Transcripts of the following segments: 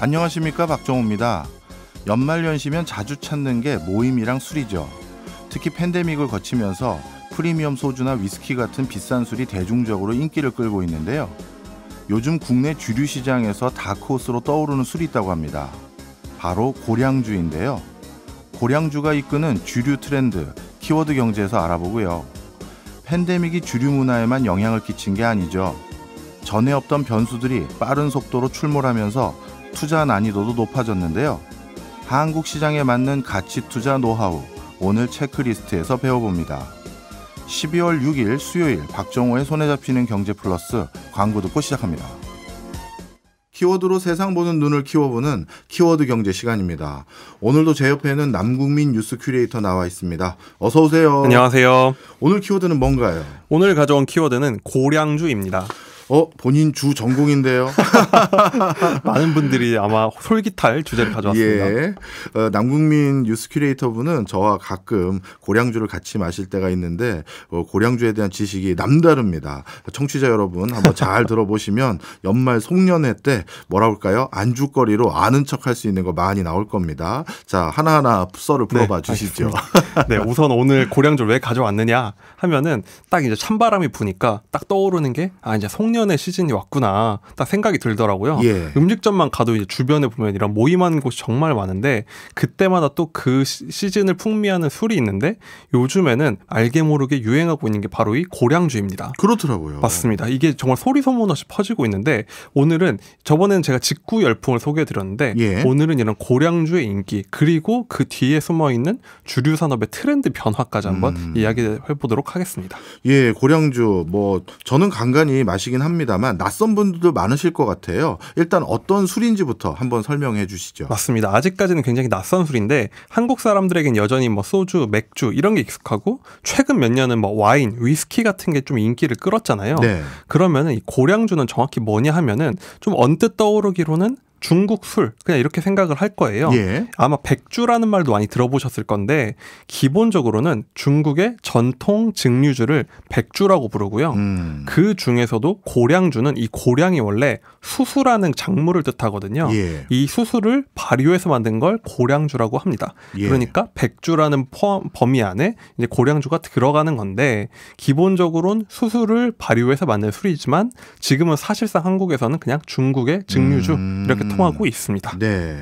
안녕하십니까 박정호입니다. 연말연시면 자주 찾는 게 모임이랑 술이죠. 특히 팬데믹을 거치면서 프리미엄 소주나 위스키 같은 비싼 술이 대중적으로 인기를 끌고 있는데요. 요즘 국내 주류 시장에서 다크호스로 떠오르는 술이 있다고 합니다. 바로 고량주인데요. 고량주가 이끄는 주류 트렌드, 키워드 경제에서 알아보고요. 팬데믹이 주류 문화에만 영향을 끼친 게 아니죠. 전에 없던 변수들이 빠른 속도로 출몰하면서 투자 난이도도 높아졌는데요. 한국 시장에 맞는 가치 투자 노하우 오늘 체크리스트에서 배워봅니다. 12월 6일 수요일 박정호의 손에 잡히는 경제 플러스 광고 듣고 시작합니다. 키워드로 세상 보는 눈을 키워보는 키워드 경제 시간입니다. 오늘도 제 옆에는 남국민 뉴스 큐레이터 나와 있습니다. 어서 오세요. 안녕하세요. 오늘 키워드는 뭔가요? 오늘 가져온 키워드는 고량주입니다. 어 본인 주 전공인데요. 많은 분들이 아마 솔깃할 주제를 가져왔습니다. 예. 어, 남국민 뉴스 큐레이터 분은 저와 가끔 고량주를 같이 마실 때가 있는데 어, 고량주에 대한 지식이 남다릅니다. 청취자 여러분 한번 잘 들어보시면 연말 송년회 때 뭐라 할까요? 안주거리로 아는 척할 수 있는 거 많이 나올 겁니다. 자 하나하나 썰을 풀어봐 네, 주시죠. 네, 우선 오늘 고량주를 왜 가져왔느냐 하면은 딱 이제 찬바람이 부니까 딱 떠오르는 게 아 이제 송년 회 시즌이 왔구나 딱 생각이 들더라고요. 예. 음식점만 가도 이제 주변에 보면 이런 모임하는 곳이 정말 많은데 그때마다 또 그 시즌을 풍미하는 술이 있는데 요즘에는 알게 모르게 유행하고 있는 게 바로 이 고량주입니다. 그렇더라고요. 맞습니다. 이게 정말 소리 소문 없이 퍼지고 있는데 오늘은 저번에는 제가 직구 열풍을 소개해 드렸는데 예. 오늘은 이런 고량주의 인기 그리고 그 뒤에 숨어 있는 주류 산업의 트렌드 변화까지 한번 음. 이야기해 보도록 하겠습니다. 예, 고량주 뭐 저는 간간히 마시긴 합니다만 낯선 분들도 많으실 것 같아요. 일단 어떤 술인지부터 한번 설명해 주시죠. 맞습니다. 아직까지는 굉장히 낯선 술인데 한국 사람들에겐 여전히 뭐 소주, 맥주 이런 게 익숙하고 최근 몇 년은 뭐 와인, 위스키 같은 게 좀 인기를 끌었잖아요. 네. 그러면은 이 고량주는 정확히 뭐냐 하면은 좀 언뜻 떠오르기로는 중국 술 그냥 이렇게 생각을 할 거예요. 예. 아마 백주라는 말도 많이 들어보셨을 건데 기본적으로는 중국의 전통 증류주를 백주라고 부르고요. 음. 그 중에서도 고량주는 이 고량이 원래 수수라는 작물을 뜻하거든요. 예. 이 수수를 발효해서 만든 걸 고량주라고 합니다. 예. 그러니까 백주라는 범위 안에 이제 고량주가 들어가는 건데 기본적으로는 수수를 발효해서 만든 술이지만 지금은 사실상 한국에서는 그냥 중국의 증류주 음. 이렇게 통하고 있습니다. 네.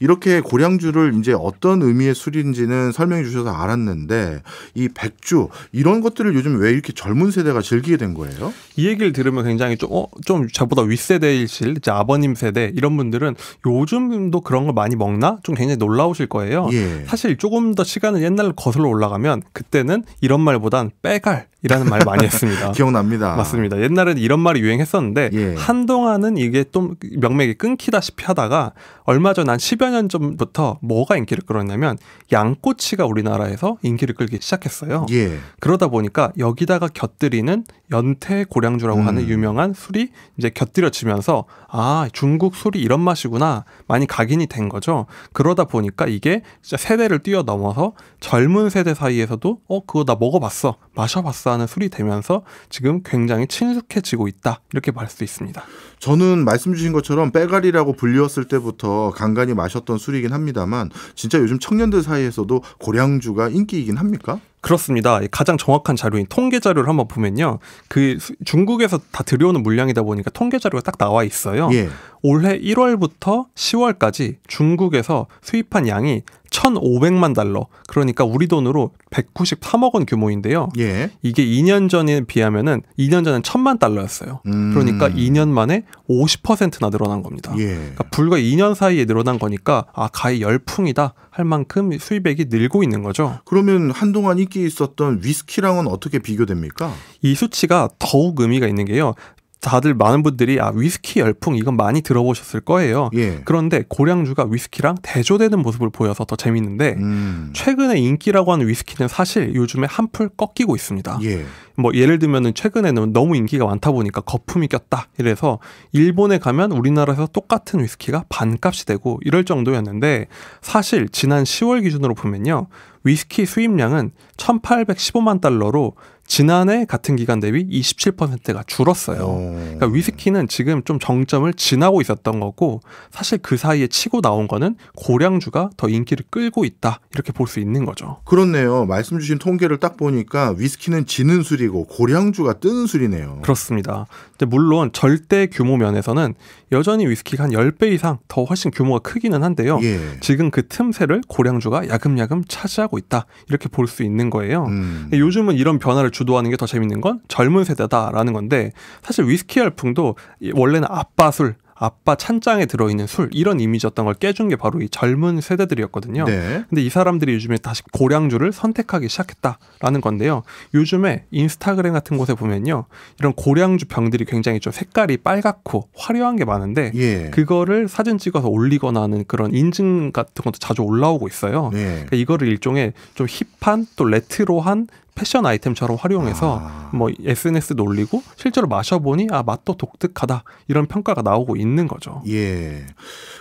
이렇게 고량주를 이제 어떤 의미의 술인지는 설명해 주셔서 알았는데 이 백주 이런 것들을 요즘 왜 이렇게 젊은 세대가 즐기게 된 거예요? 이 얘기를 들으면 굉장히 좀, 어, 좀 저보다 윗세대이실 이제 아버님 세대 이런 분들은 요즘도 그런 걸 많이 먹나? 좀 굉장히 놀라우실 거예요. 예. 사실 조금 더 시간을 옛날로 거슬러 올라가면 그때는 이런 말보단 빼갈 이라는 말 많이 했습니다. 기억납니다. 맞습니다. 옛날에는 이런 말이 유행했었는데 예. 한동안은 이게 좀 명맥이 끊기다시피 하다가 얼마 전 한 10여 년 전부터 뭐가 인기를 끌었냐면 양꼬치가 우리나라에서 인기를 끌기 시작했어요. 예. 그러다 보니까 여기다가 곁들이는 연태 고량주라고 음. 하는 유명한 술이 이제 곁들여지면서 아 중국 술이 이런 맛이구나 많이 각인이 된 거죠. 그러다 보니까 이게 진짜 세대를 뛰어넘어서 젊은 세대 사이에서도 어 그거 나 먹어봤어 마셔봤어 하는 술이 되면서 지금 굉장히 친숙해지고 있다 이렇게 말 수 있습니다. 저는 말씀 주신 것처럼 빼가리라고 불리웠을 때부터 간간히 마셨던 술이긴 합니다만 진짜 요즘 청년들 사이에서도 고량주가 인기이긴 합니까? 그렇습니다. 가장 정확한 자료인 통계 자료를 한번 보면요. 그 수- 중국에서 다 들여오는 물량이다 보니까 통계 자료가 딱 나와 있어요. 예. 올해 1월부터 10월까지 중국에서 수입한 양이 1,500만 달러. 그러니까 우리 돈으로 193억 원 규모인데요. 예. 이게 2년 전에 비하면은 2년 전엔 1,000만 달러였어요. 음. 그러니까 2년 만에 50%나 늘어난 겁니다. 예. 그러니까 불과 2년 사이에 늘어난 거니까 아 가히 열풍이다 할 만큼 수입액이 늘고 있는 거죠. 그러면 한동안 인기 있었던 위스키랑은 어떻게 비교됩니까? 이 수치가 더욱 의미가 있는 게요. 다들 많은 분들이 아 위스키 열풍 이건 많이 들어보셨을 거예요. 예. 그런데 고량주가 위스키랑 대조되는 모습을 보여서 더 재밌는데 음. 최근에 인기라고 하는 위스키는 사실 요즘에 한풀 꺾이고 있습니다. 예. 뭐 예를 들면은 최근에는 너무 인기가 많다 보니까 거품이 꼈다. 이래서 일본에 가면 우리나라에서 똑같은 위스키가 반값이 되고 이럴 정도였는데 사실 지난 10월 기준으로 보면요. 위스키 수입량은 1815만 달러로 지난해 같은 기간 대비 27%가 줄었어요. 어. 그러니까 위스키는 지금 좀 정점을 지나고 있었던 거고 사실 그 사이에 치고 나온 거는 고량주가 더 인기를 끌고 있다 이렇게 볼 수 있는 거죠. 그렇네요. 말씀 주신 통계를 딱 보니까 위스키는 지는 술이고 고량주가 뜨는 술이네요. 그렇습니다. 물론 절대 규모 면에서는 여전히 위스키가 한 10배 이상 더 훨씬 규모가 크기는 한데요. 예. 지금 그 틈새를 고량주가 야금야금 차지하고 있다 이렇게 볼 수 있는 거예요. 음. 요즘은 이런 변화를 주도하는 게 더 재밌는 건 젊은 세대다라는 건데 사실 위스키 열풍도 이- 원래는 아빠 술, 아빠 찬장에 들어있는 술 이런 이미지였던 걸 깨준 게 바로 이 젊은 세대들이었거든요. 네. 근데 이 사람들이 요즘에 다시 고량주를 선택하기 시작했다라는 건데요. 요즘에 인스타그램 같은 곳에 보면요. 이런 고량주 병들이 굉장히 좀 색깔이 빨갛고 화려한 게 많은데 예. 그거를 사진 찍어서 올리거나 하는 그런 인증 같은 것도 자주 올라오고 있어요. 네. 그러니까 이거를 일종의 좀 힙한 또 레트로한 패션 아이템처럼 활용해서 아. 뭐 SNS도 올리고 실제로 마셔보니 아 맛도 독특하다 이런 평가가 나오고 있는 거죠. 예.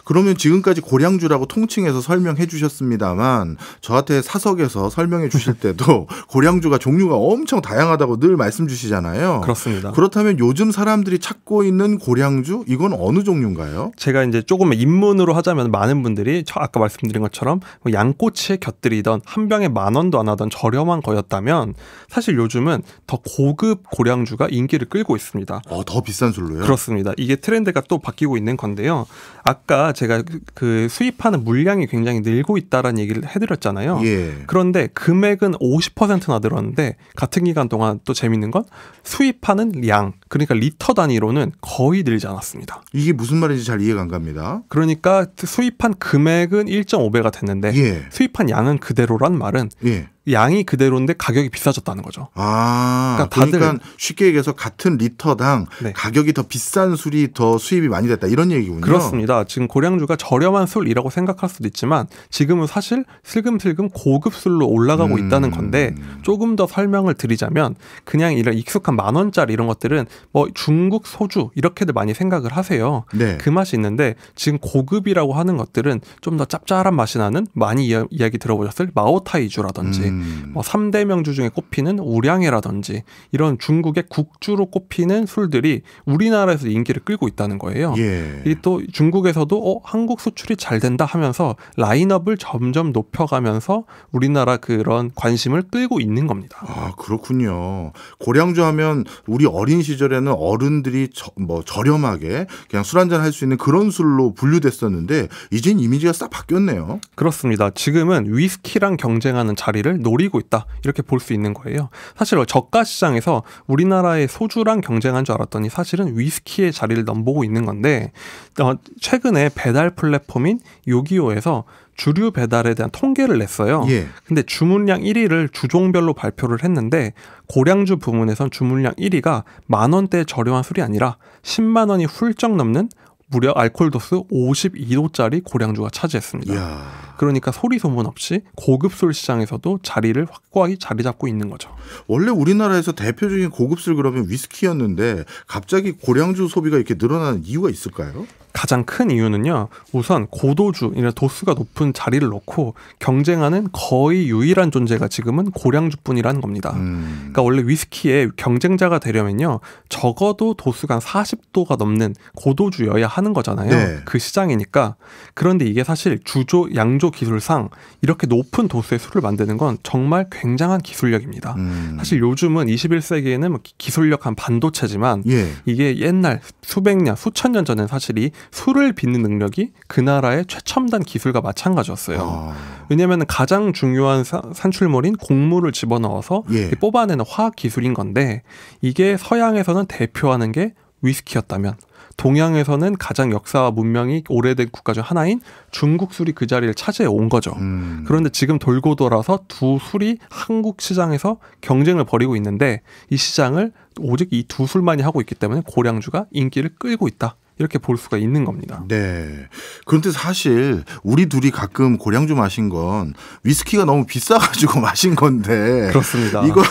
그러면 지금까지 고량주라고 통칭해서 설명해 주셨습니다만 저한테 사석에서 설명해 주실 때도 고량주가 종류가 엄청 다양하다고 늘 말씀 주시잖아요. 그렇습니다. 그렇다면 요즘 사람들이 찾고 있는 고량주 이건 어느 종류인가요? 제가 이제 조금 입문으로 하자면 많은 분들이 저 아까 말씀드린 것처럼 뭐 양꼬치에 곁들이던 한 병에 만 원도 안 하던 저렴한 거였다면 사실 요즘은 더 고급 고량주가 인기를 끌고 있습니다. 어, 더 비싼 술로요? 그렇습니다. 이게 트렌드가 또 바뀌고 있는 건데요. 아까 제가 그- 그 수입하는 물량이 굉장히 늘고 있다라는 얘기를 해드렸잖아요. 예. 그런데 금액은 50%나 늘었는데 같은 기간 동안 또 재밌는 건 수입하는 양 그러니까 리터 단위로는 거의 늘지 않았습니다. 이게 무슨 말인지 잘 이해가 안 갑니다. 그러니까 수입한 금액은 1.5배가 됐는데 예. 수입한 양은 그대로란 말은 예. 양이 그대로인데 가격이 비싸졌다는 거죠. 아, 그러니까 다들- 그러니까 쉽게 얘기해서 같은 리터당 네. 가격이 더 비싼 술이 더 수입이 많이 됐다 이런 얘기군요. 그렇습니다. 지금 고량주가 저렴한 술이라고 생각할 수도 있지만 지금은 사실 슬금슬금 고급 술로 올라가고 음. 있다는 건데 조금 더 설명을 드리자면 그냥 이런 익숙한 만 원짜리 이런 것들은 뭐 중국 소주 이렇게들 많이 생각을 하세요. 네. 그 맛이 있는데 지금 고급이라고 하는 것들은 좀 더 짭짤한 맛이 나는 많이 이야, 이야 기 들어보셨을 마오타이주라든지 음. 뭐 3대 명주 중에 꼽히는 우량해라든지 이런 중국의 국주로 꼽히는 술들이 우리나라에서 인기를 끌고 있다는 거예요. 예. 이또 중국에서도 어, 한국 수출이 잘 된다 하면서 라인업을 점점 높여가면서 우리나라 그런 관심을 끌고 있는 겁니다. 아, 그렇군요. 고량주 하면 우리 어린 시절 에는 어른들이 저, 뭐 저렴하게 그냥 술 한잔 할 수 있는 그런 술로 분류됐었는데 이젠 이미지가 싹 바뀌었네요. 그렇습니다. 지금은 위스키랑 경쟁하는 자리를 노리고 있다. 이렇게 볼 수 있는 거예요. 사실 저가 시장에서 우리나라의 소주랑 경쟁한 줄 알았더니 사실은 위스키의 자리를 넘보고 있는 건데 어, 최근에 배달 플랫폼인 요기요에서 주류 배달에 대한 통계를 냈어요. 예. 근데 주문량 1위를 주종별로 발표를 했는데 고량주 부문에선 주문량 1위가 만 원대 저렴한 술이 아니라 10만 원이 훌쩍 넘는 무려 알코올 도수 52도짜리 고량주가 차지했습니다. 이야. 그러니까 소리 소문 없이 고급 술 시장에서도 자리를 확고하게 자리 잡고 있는 거죠. 원래 우리나라에서 대표적인 고급 술 그러면 위스키였는데 갑자기 고량주 소비가 이렇게 늘어나는 이유가 있을까요? 가장 큰 이유는요. 우선 고도주, 이런 도수가 높은 자리를 놓고 경쟁하는 거의 유일한 존재가 지금은 고량주뿐이라는 겁니다. 음. 그러니까 원래 위스키의 경쟁자가 되려면요 적어도 도수가 한 40도가 넘는 고도주여야 하는 거잖아요. 네. 그 시장이니까 그런데 이게 사실 주조 양조 기술상 이렇게 높은 도수의 술을 만드는 건 정말 굉장한 기술력입니다. 음. 사실 요즘은 21세기에는 뭐 기- 기술력 한 반도체지만 예. 이게 옛날 수백 년, 수천 년 전엔 사실 이 술을 빚는 능력이 그 나라의 최첨단 기술과 마찬가지였어요. 아. 왜냐하면 가장 중요한 사- 산출물인 곡물을 집어넣어서 예. 뽑아내는 화학 기술인 건데 이게 서양에서는 대표하는 게 위스키였다면 동양에서는 가장 역사와 문명이 오래된 국가 중 하나인 중국 술이 그 자리를 차지해 온 거죠. 음. 그런데 지금 돌고 돌아서 두 술이 한국 시장에서 경쟁을 벌이고 있는데 이 시장을 오직 이 두 술만이 하고 있기 때문에 고량주가 인기를 끌고 있다. 이렇게 볼 수가 있는 겁니다. 네. 그런데 사실 우리 둘이 가끔 고량주 마신 건 위스키가 너무 비싸가지고 마신 건데 그렇습니다. 이거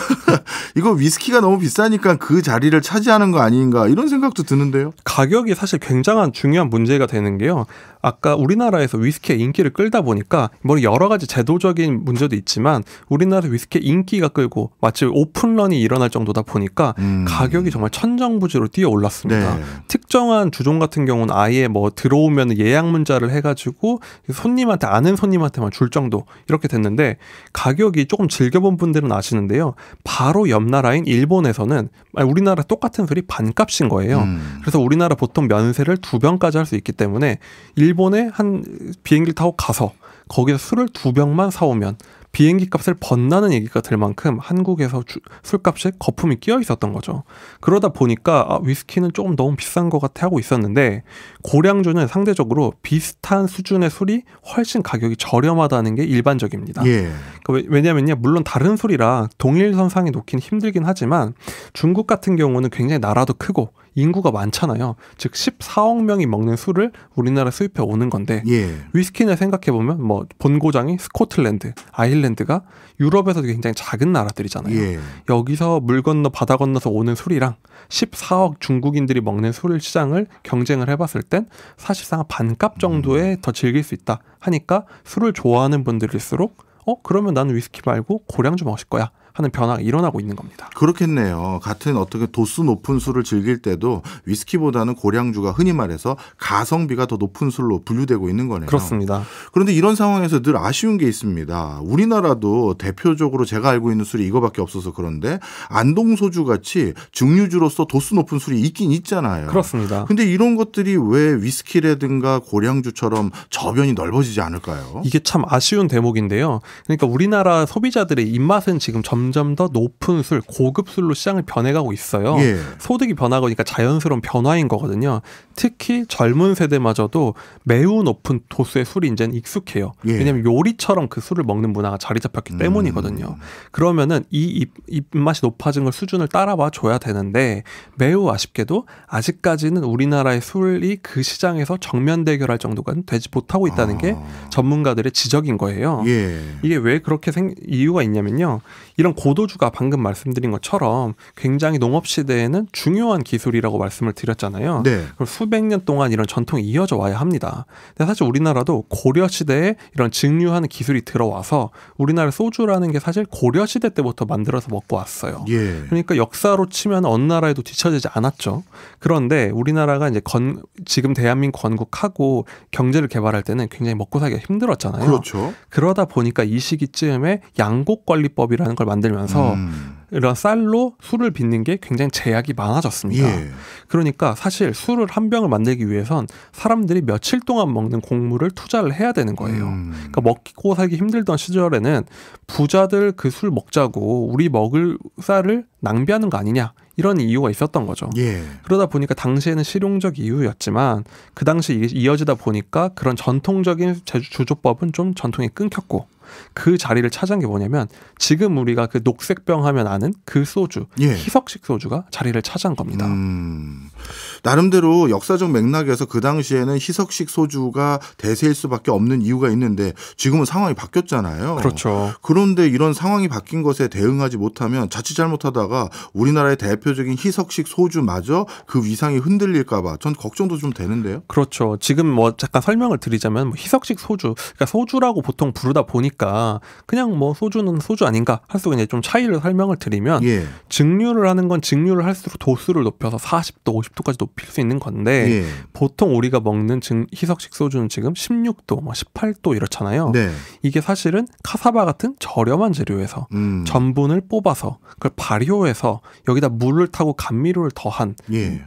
이거 위스키가 너무 비싸니까 그 자리를 차지하는 거 아닌가 이런 생각도 드는데요. 가격이 사실 굉장한 중요한 문제가 되는 게요. 아까 우리나라에서 위스키의 인기를 끌다 보니까 뭐 여러 가지 제도적인 문제도 있지만 우리나라 위스키의 인기가 끌고 마치 오픈런이 일어날 정도다 보니까 음. 가격이 정말 천정부지로 뛰어 올랐습니다. 네. 특정한 주종 같은 경우는 아예 뭐 들어오면 예약 문자를 해가지고 손님한테 아는 손님한테만 줄 정도 이렇게 됐는데 가격이 조금 즐겨본 분들은 아시는데요. 바로 옆 나라인 일본에서는 우리나라 똑같은 술이 반값인 거예요. 음. 그래서 우리나라 보통 면세를 두 병까지 할 수 있기 때문에 일본에 한 비행기를 타고 가서 거기서 술을 두 병만 사오면 비행기 값을 번나는 얘기가 될 만큼 한국에서 주, 술값에 거품이 끼어 있었던 거죠. 그러다 보니까 아, 위스키는 조금 너무 비싼 것 같아 하고 있었는데 고량주는 상대적으로 비슷한 수준의 술이 훨씬 가격이 저렴하다는 게 일반적입니다. 예. 그 왜냐면요, 물론 다른 술이랑 동일선상에 놓기는 힘들긴 하지만 중국 같은 경우는 굉장히 나라도 크고 인구가 많잖아요. 즉 14억 명이 먹는 술을 우리나라 수입해 오는 건데 예. 위스키를 생각해 보면 뭐 본고장이 스코틀랜드, 아일랜드가 유럽에서도 굉장히 작은 나라들이잖아요. 예. 여기서 물 건너 바다 건너서 오는 술이랑 14억 중국인들이 먹는 술 시장을 경쟁을 해봤을 땐 사실상 반값 정도에 더 즐길 수 있다 하니까 술을 좋아하는 분들일수록 어 그러면 나는 위스키 말고 고량주 마실 거야 하는 변화가 일어나고 있는 겁니다. 그렇겠네요. 같은 어떻게 도수 높은 술을 즐길 때도 위스키보다는 고량주가 흔히 말해서 가성비가 더 높은 술로 분류되고 있는 거네요. 그렇습니다. 그런데 이런 상황에서 늘 아쉬운 게 있습니다. 우리나라도 대표적으로 제가 알고 있는 술이 이거밖에 없어서 그런데 안동소주 같이 증류주로서 도수 높은 술이 있긴 있잖아요. 그렇습니다. 근데 이런 것들이 왜 위스키라든가 고량주처럼 저변이 넓어지지 않을까요? 이게 참 아쉬운 대목인데요. 그러니까 우리나라 소비자들의 입맛은 지금 점점 더 높은 술, 고급 술로 시장을 변해가고 있어요. 예. 소득이 변하니까 자연스러운 변화인 거거든요. 특히 젊은 세대마저도 매우 높은 도수의 술이 이제는 익숙해요. 예. 왜냐하면 요리처럼 그 술을 먹는 문화가 자리 잡혔기 때문이거든요. 그러면은 이 입, 입맛이 높아진 걸 수준을 따라와 줘야 되는데 매우 아쉽게도 아직까지는 우리나라의 술이 그 시장에서 정면 대결할 정도가 되지 못하고 있다는 게 아. 전문가들의 지적인 거예요. 예. 이게 왜 그렇게 생 이유가 있냐면요. 이런 고도주가 방금 말씀드린 것처럼 굉장히 농업 시대에는 중요한 기술이라고 말씀을 드렸잖아요. 네. 그럼 수백 년 동안 이런 전통이 이어져 와야 합니다. 근데 사실 우리나라도 고려 시대에 이런 증류하는 기술이 들어와서 우리나라 소주라는 게 사실 고려 시대 때부터 만들어서 먹고 왔어요. 예. 그러니까 역사로 치면 어느 나라에도 뒤처지지 않았죠. 그런데 우리나라가 이제 건 지금 대한민국 건국하고 경제를 개발할 때는 굉장히 먹고 살기가 힘들었잖아요. 그렇죠. 그러다 보니까 이 시기쯤에 양곡 관리법이라는 걸 만들면서 음. 이런 쌀로 술을 빚는 게 굉장히 제약이 많아졌습니다. 예. 그러니까 사실 술을 한 병을 만들기 위해선 사람들이 며칠 동안 먹는 곡물을 투자를 해야 되는 거예요. 음. 그러니까 먹고 살기 힘들던 시절에는 부자들 그 술 먹자고 우리 먹을 쌀을 낭비하는 거 아니냐 이런 이유가 있었던 거죠. 예. 그러다 보니까 당시에는 실용적 이유였지만 그 당시 이어지다 보니까 그런 전통적인 제주 주조법은 좀 전통이 끊겼고 그 자리를 차지한 게 뭐냐면 지금 우리가 그 녹색병 하면 아는 그 소주 예. 희석식 소주가 자리를 차지한 겁니다. 음, 나름대로 역사적 맥락에서 그 당시에는 희석식 소주가 대세일 수밖에 없는 이유가 있는데 지금은 상황이 바뀌었잖아요. 그렇죠. 그런데 이런 상황이 바뀐 것에 대응하지 못하면 자칫 잘못하다가 우리나라의 대표 적인 희석식 소주마저 그 위상이 흔들릴까봐 전 걱정도 좀 되는데요. 그렇죠. 지금 뭐 잠깐 설명을 드리자면 뭐 희석식 소주, 그러니까 소주라고 보통 부르다 보니까 그냥 뭐 소주는 소주 아닌가 할 수 있는 좀 차이를 설명을 드리면 예. 증류를 하는 건 증류를 할수록 도수를 높여서 40도, 50도까지 높일 수 있는 건데 예. 보통 우리가 먹는 증, 희석식 소주는 지금 16도, 뭐 18도 이렇잖아요. 네. 이게 사실은 카사바 같은 저렴한 재료에서 음. 전분을 뽑아서 그걸 발효해서 여기다 물을 타고 감미료를 더한 예.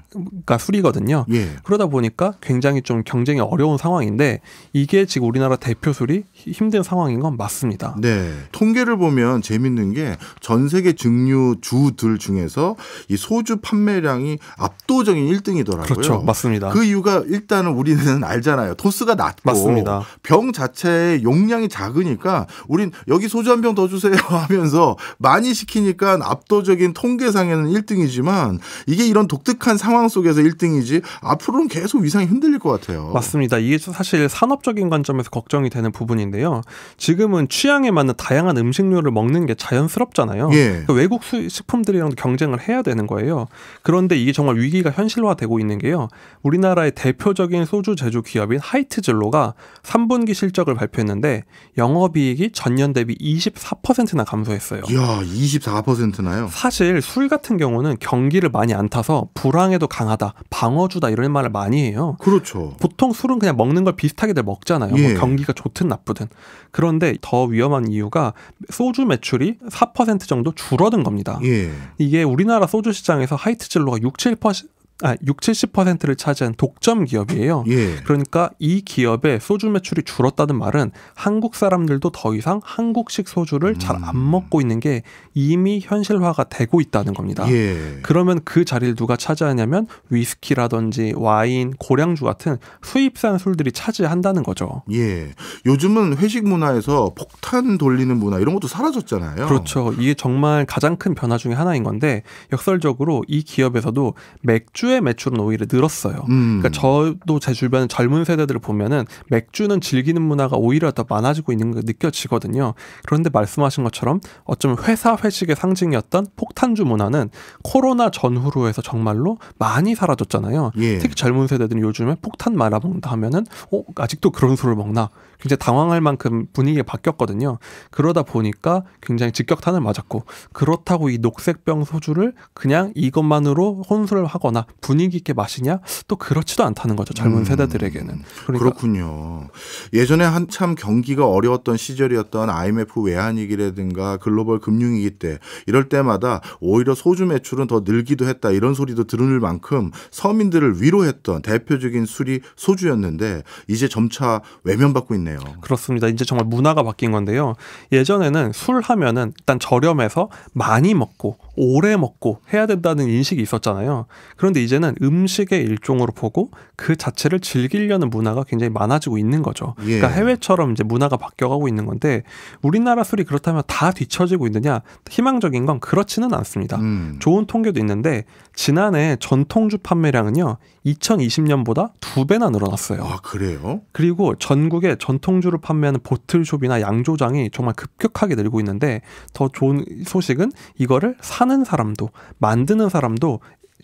가 술이거든요. 예. 그러다 보니까 굉장히 좀 경쟁이 어려운 상황인데 이게 지금 우리나라 대표 술이 히- 힘든 상황인 건 맞습니다. 네. 통계를 보면 재밌는 게 전 세계 증류 주들 중에서 이 소주 판매량이 압도적인 1등이 1등이더라고요. 그렇죠. 맞습니다. 그 이유가 일단은 우리는 알잖아요. 도수가 낮고 맞습니다. 병 자체의 용량이 작으니까 우린 여기 소주 한 병 더 주세요 하면서 많이 시키니까 압도적인 통계상에는 1등 이지만 이게 이런 독특한 상황 속에서 1등이지 앞으로는 계속 위상이 흔들릴 것 같아요. 맞습니다. 이게 사실 산업적인 관점에서 걱정이 되는 부분인데요. 지금은 취향에 맞는 다양한 음식류를 먹는 게 자연스럽잖아요. 예. 그러니까 외국 수- 식품들이랑도 경쟁을 해야 되는 거예요. 그런데 이게 정말 위기가 현실화되고 있는 게요. 우리나라의 대표적인 소주 제조 기업인 하이트즐로가 3분기 실적을 발표했는데 영업이익이 전년 대비 24%나 감소했어요. 이야, 24%나요? 사실 술 같은 경우는 경기를 많이 안 타서 불황에도 강하다, 방어주다 이런 말을 많이 해요. 그렇죠. 보통 술은 그냥 먹는 걸 비슷하게들 먹잖아요. 예. 뭐 경기가 좋든 나쁘든. 그런데 더 위험한 이유가 소주 매출이 4% 정도 줄어든 겁니다. 예. 이게 우리나라 소주 시장에서 하이트질로가 6, 7%, 아, 6, 70%를 차지한 독점 기업이에요. 예. 그러니까 이 기업의 소주 매출이 줄었다는 말은 한국 사람들도 더 이상 한국식 소주를 잘안 음. 먹고 있는 게 이미 현실화가 되고 있다는 겁니다. 예. 그러면 그 자리를 누가 차지하냐면 위스키라든지 와인, 고량주 같은 수입산 술들이 차지한다는 거죠. 예. 요즘은 회식 문화에서 폭탄 돌리는 문화 이런 것도 사라졌잖아요. 그렇죠. 이게 정말 가장 큰 변화 중에 하나인 건데 역설적으로 이 기업에서도 맥주 의 매출은 오히려 늘었어요. 음. 그러니까 저도 제 주변 젊은 세대들을 보면은 맥주는 즐기는 문화가 오히려 더 많아지고 있는 게 느껴지거든요. 그런데 말씀하신 것처럼 어쩌면 회사 회식의 상징이었던 폭탄주 문화는 코로나 전후로 해서 정말로 많이 사라졌잖아요. 예. 특히 젊은 세대들은 요즘에 폭탄 말아먹는다 하면은 어 아직도 그런 술을 먹나 굉장히 당황할 만큼 분위기가 바뀌었거든요. 그러다 보니까 굉장히 직격탄을 맞았고 그렇다고 이 녹색병 소주를 그냥 이것만으로 혼술을 하거나 분위기 있게 마시냐 또 그렇지도 않다는 거죠. 젊은 음. 세대들에게는. 그러니까 그렇군요. 예전에 한참 경기가 어려웠던 시절이었던 IMF 외환위기라든가 글로벌 금융위기 때 이럴 때마다 오히려 소주 매출은 더 늘기도 했다 이런 소리도 들을 만큼 서민들을 위로했던 대표적인 술이 소주였는데 이제 점차 외면받고 있네요. 그렇습니다. 이제 정말 문화가 바뀐 건데요. 예전에는 술 하면은 일단 저렴해서 많이 먹고 오래 먹고 해야 된다는 인식이 있었잖아요. 그런데 이제는 음식의 일종으로 보고 그 자체를 즐기려는 문화가 굉장히 많아지고 있는 거죠. 예. 그러니까 해외처럼 이제 문화가 바뀌어가고 있는 건데 우리나라 술이 그렇다면 다 뒤처지고 있느냐? 희망적인 건 그렇지는 않습니다. 음. 좋은 통계도 있는데 지난해 전통주 판매량은요 2020년보다 두 배나 늘어났어요. 아 그래요? 그리고 전국에 전통주를 판매하는 보틀숍이나 양조장이 정말 급격하게 늘고 있는데 더 좋은 소식은 이거를 사는 사람도 만드는 사람도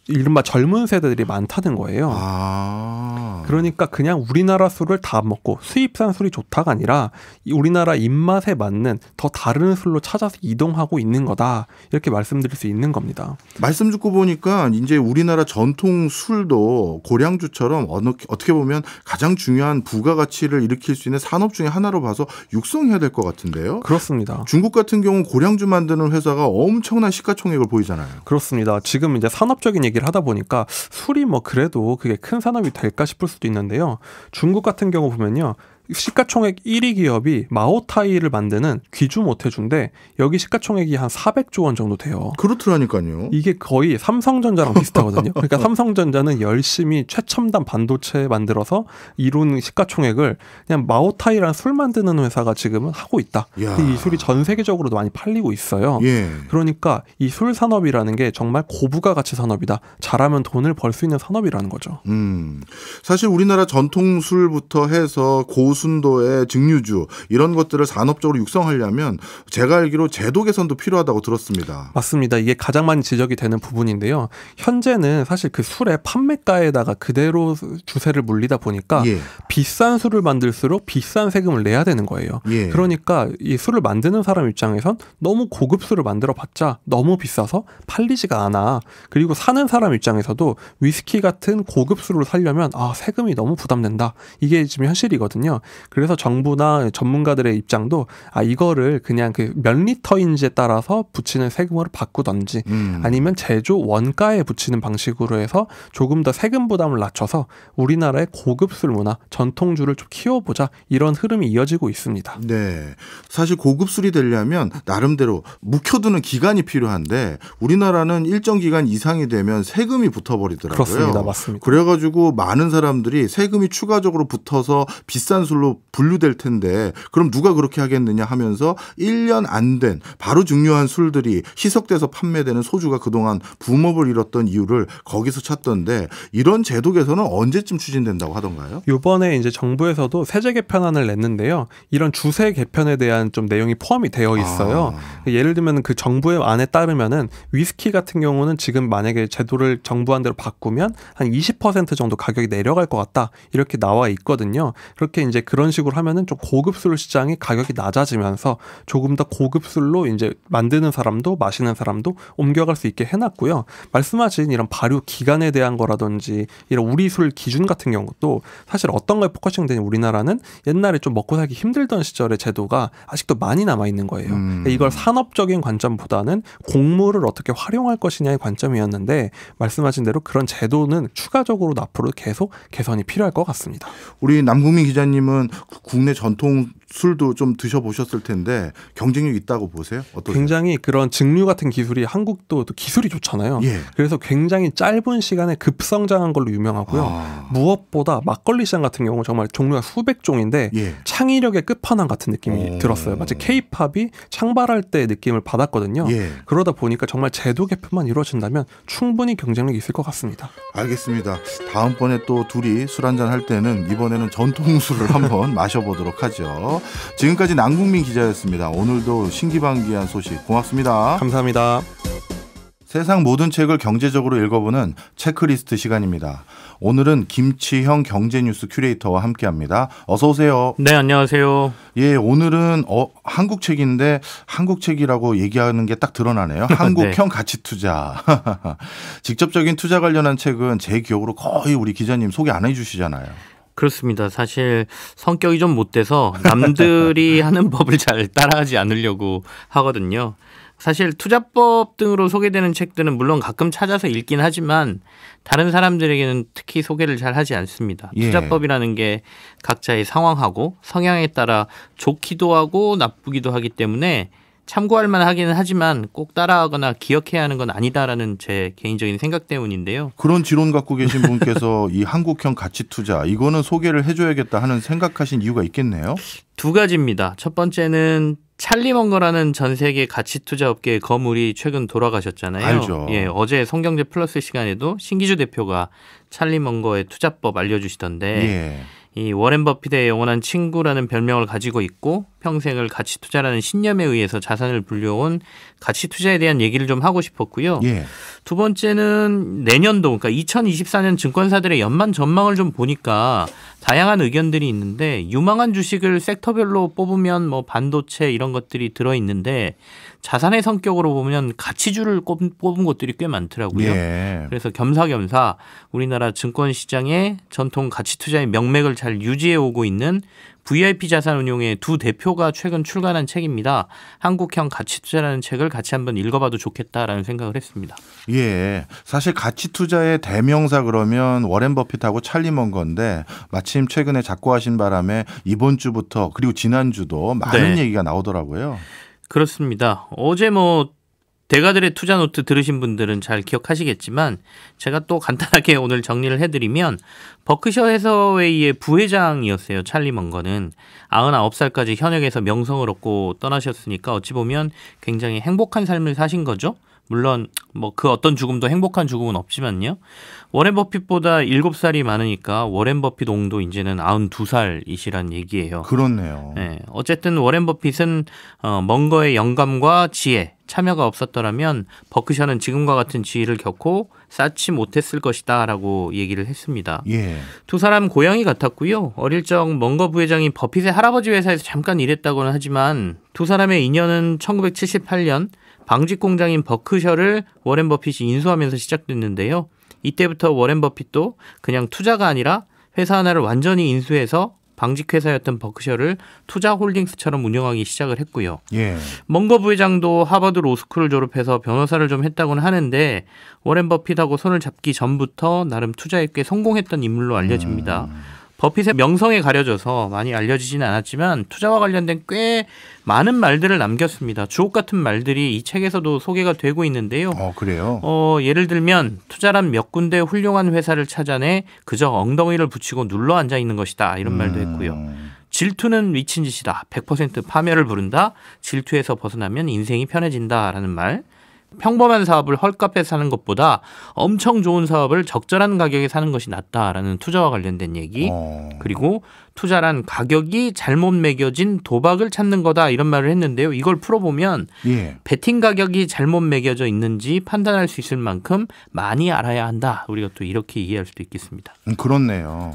이른바 젊은 세대들이 많다는 거예요. 아 그러니까 그냥 우리나라 술을 다 먹고 수입산 술이 좋다가 아니라 이 우리나라 입맛에 맞는 더 다른 술로 찾아서 이동하고 있는 거다. 이렇게 말씀드릴 수 있는 겁니다. 말씀 듣고 보니까 이제 우리나라 전통 술도 고량주처럼 어떻게 보면 가장 중요한 부가가치를 일으킬 수 있는 산업 중에 하나로 봐서 육성해야 될 것 같은데요. 그렇습니다. 중국 같은 경우 고량주 만드는 회사가 엄청난 시가총액을 보이잖아요. 그렇습니다. 지금 이제 산업적인 얘기를 하다 보니까 술이 뭐 그래도 그게 큰 산업이 될까 싶을 수도 있는데요. 중국 같은 경우 보면요. 시가총액 1위 기업이 마오타이를 만드는 귀주 모태주인데 여기 시가총액이 한 400조 원 정도 돼요. 그렇더라니까요. 이게 거의 삼성전자랑 비슷하거든요. 그러니까 삼성전자는 열심히 최첨단 반도체 만들어서 이룬 시가총액을 그냥 마오타이라는 술 만드는 회사가 지금은 하고 있다. 이 술이 전 세계적으로도 많이 팔리고 있어요. 예. 그러니까 이 술 산업이라는 게 정말 고부가 가치 산업이다. 잘하면 돈을 벌 수 있는 산업이라는 거죠. 음. 사실 우리나라 전통 술부터 해서 고 순도의 증류주 이런 것들을 산업적으로 육성하려면 제가 알기로 제도 개선도 필요하다고 들었습니다. 맞습니다. 이게 가장 많이 지적이 되는 부분인데요. 현재는 사실 그 술의 판매가에다가 그대로 주세를 물리다 보니까 예. 비싼 술을 만들수록 비싼 세금을 내야 되는 거예요. 예. 그러니까 이 술을 만드는 사람 입장에선 너무 고급 술을 만들어 봤자 너무 비싸서 팔리지가 않아. 그리고 사는 사람 입장에서도 위스키 같은 고급 술을 살려면 아 세금이 너무 부담된다. 이게 지금 현실이거든요. 거예요. 그래서 정부나 전문가들의 입장도 아 이거를 그냥 그 몇 리터인지에 따라서 붙이는 세금으로 바꾸던지 음. 아니면 제조 원가에 붙이는 방식으로 해서 조금 더 세금 부담을 낮춰서 우리나라의 고급 술 문화, 전통주를 좀 키워보자 이런 흐름이 이어지고 있습니다. 네. 사실 고급 술이 되려면 나름대로 묵혀두는 기간이 필요한데 우리나라는 일정 기간 이상이 되면 세금이 붙어버리더라고요. 그렇습니다. 맞습니다. 그래가지고 많은 사람들이 세금이 추가적으로 붙어서 비싼 술로 분류될 텐데 그럼 누가 그렇게 하겠느냐 하면서 1년 안 된 바로 중요한 술들이 희석돼서 판매되는 소주가 그동안 붐업을 이뤘던 이유를 거기서 찾던데 이런 제도 개선은 언제쯤 추진된다고 하던가요? 이번에 이제 정부에서도 세제 개편안을 냈는데요. 이런 주세 개편에 대한 좀 내용이 포함이 되어 있어요. 아. 예를 들면 그 정부의 안에 따르면은 위스키 같은 경우는 지금 만약에 제도를 정부안대로 바꾸면 한 20% 정도 가격이 내려갈 것 같다 이렇게 나와 있거든요. 그렇게 이제 그런 식으로 하면은 좀 고급 술 시장이 가격이 낮아지면서 조금 더 고급 술로 이제 만드는 사람도 마시는 사람도 옮겨갈 수 있게 해놨고요. 말씀하신 이런 발효 기간에 대한 거라든지 이런 우리 술 기준 같은 경우도 사실 어떤 거에 focusing 되는 우리나라는 옛날에 좀 먹고 살기 힘들던 시절의 제도가 아직도 많이 남아 있는 거예요. 음. 그러니까 이걸 산업적인 관점보다는 곡물을 어떻게 활용할 것이냐의 관점이었는데 말씀하신 대로 그런 제도는 추가적으로 앞으로 계속 개선이 필요할 것 같습니다. 우리 남국민 기자님은 국내 전통 술도 좀 드셔보셨을 텐데 경쟁력 있다고 보세요? 어떠세요? 굉장히 그런 증류 같은 기술이 한국도 또 기술이 좋잖아요. 예. 그래서 굉장히 짧은 시간에 급성장한 걸로 유명하고요. 아. 무엇보다 막걸리 시장 같은 경우 정말 종류가 수백 종인데 예. 창의력의 끝판왕 같은 느낌이 오. 들었어요. 마치 케이팝이 창발할 때 느낌을 받았거든요. 예. 그러다 보니까 정말 제도 개편만 이루어진다면 충분히 경쟁력이 있을 것 같습니다. 알겠습니다. 다음번에 또 둘이 술 한잔 할 때는 이번에는 전통술을 한번 마셔보도록 하죠. 지금까지 남국민 기자였습니다. 오늘도 신기반기한 소식 고맙습니다. 감사합니다. 세상 모든 책을 경제적으로 읽어보는 체크리스트 시간입니다. 오늘은 김치형 경제뉴스 큐레이터와 함께합니다. 어서 오세요. 네, 안녕하세요. 예, 오늘은 어, 한국 책인데 한국 책이라고 얘기하는 게 딱 드러나네요. 한국형 가치 투자. 직접적인 투자 관련한 책은 제 기억으로 거의 우리 기자님 소개 안 해주시잖아요. 그렇습니다. 사실 성격이 좀 못돼서 남들이 하는 법을 잘 따라하지 않으려고 하거든요. 사실 투자법 등으로 소개되는 책들은 물론 가끔 찾아서 읽긴 하지만 다른 사람들에게는 특히 소개를 잘 하지 않습니다. 예. 투자법이라는 게 각자의 상황하고 성향에 따라 좋기도 하고 나쁘기도 하기 때문에 참고할 만하기는 하지만 꼭 따라하거나 기억해야 하는 건 아니다라는 제 개인적인 생각 때문인데요. 그런 지론 갖고 계신 분께서 이 한국형 가치 투자 이거는 소개를 해줘야겠다 하는 생각하신 이유가 있겠네요. 두 가지입니다. 첫 번째는 찰리 먼거라는 전 세계 가치 투자 업계의 거물이 최근 돌아가셨잖아요. 알죠. 예, 어제 성경제 플러스 시간에도 신기주 대표가 찰리 먼거의 투자법 알려주시던데 예. 이 워렌 버핏의 영원한 친구라는 별명을 가지고 있고 평생을 가치 투자라는 신념에 의해서 자산을 불려온 가치 투자에 대한 얘기를 좀 하고 싶었고요. 예. 두 번째는 내년도 그러니까 2024년 증권사들의 연만 전망을 좀 보니까 다양한 의견들이 있는데 유망한 주식을 섹터별로 뽑으면 뭐 반도체 이런 것들이 들어 있는데 자산의 성격으로 보면 가치주를 꼽- 뽑은 곳들이 꽤 많더라고요. 예. 그래서 겸사겸사 우리나라 증권 시장의 전통 가치 투자의 명맥을 잘 유지해 오고 있는 VIP 자산 운용의 두 대표가 최근 출간한 책입니다. 한국형 가치 투자라는 책을 같이 한번 읽어봐도 좋겠다라는 생각을 했습니다. 예. 사실 가치 투자의 대명사 그러면 워렌 버핏하고 찰리 멍건데 마침 최근에 작고하신 바람에 이번 주부터 그리고 지난주도 많은 네. 얘기가 나오더라고요. 그렇습니다. 어제 뭐 대가들의 투자 노트 들으신 분들은 잘 기억하시겠지만 제가 또 간단하게 오늘 정리를 해드리면 버크셔 해서웨이의 부회장이었어요. 찰리 멍거는 99살까지 현역에서 명성을 얻고 떠나셨으니까 어찌 보면 굉장히 행복한 삶을 사신 거죠. 물론 뭐 그 어떤 죽음도 행복한 죽음은 없지만요. 워렌 버핏보다 7살이 많으니까 워렌 버핏 옹도 이제는 92살이시란 얘기예요. 그렇네요. 예, 어쨌든 워렌 버핏은 어, 먼거의 영감과 지혜, 참여가 없었더라면 버크셔는 지금과 같은 지위를 겪고 쌓지 못했을 것이다라고 얘기를 했습니다. 예. 두 사람 고향이 같았고요. 어릴 적 먼거 부회장이 버핏의 할아버지 회사에서 잠깐 일했다고는 하지만 두 사람의 인연은 1978년 방직 공장인 버크셔를 워렌 버핏이 인수하면서 시작됐는데요. 이때부터 워렌 버핏도 그냥 투자가 아니라 회사 하나를 완전히 인수해서 방직 회사였던 버크셔를 투자 홀딩스처럼 운영하기 시작을 했고요. 예. 멍거 부회장도 하버드 로스쿨을 졸업해서 변호사를 좀 했다고는 하는데 워렌 버핏하고 손을 잡기 전부터 나름 투자에 꽤 성공했던 인물로 알려집니다. 음. 버핏의 명성에 가려져서 많이 알려지지는 않았지만 투자와 관련된 꽤 많은 말들을 남겼습니다. 주옥 같은 말들이 이 책에서도 소개가 되고 있는데요. 어, 그래요. 어, 예를 들면 투자란 몇 군데 훌륭한 회사를 찾아내 그저 엉덩이를 붙이고 눌러 앉아 있는 것이다. 이런 말도 했고요. 음. 질투는 미친 짓이다. 100% 파멸을 부른다. 질투에서 벗어나면 인생이 편해진다라는 말. 평범한 사업을 헐값에 사는 것보다 엄청 좋은 사업을 적절한 가격에 사는 것이 낫다라는 투자와 관련된 얘기. 어. 그리고 투자란 가격이 잘못 매겨진 도박을 찾는 거다 이런 말을 했는데요. 이걸 풀어보면 예. 베팅 가격이 잘못 매겨져 있는지 판단할 수 있을 만큼 많이 알아야 한다. 우리가 또 이렇게 이해할 수도 있겠습니다. 음, 그렇네요.